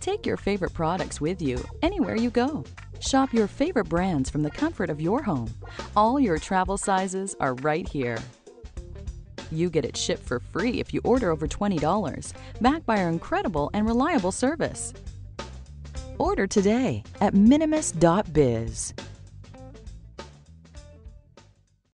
Take your favorite products with you anywhere you go. Shop your favorite brands from the comfort of your home. All your travel sizes are right here. You get it shipped for free if you order over $20, backed by our incredible and reliable service. Order today at minimus.biz.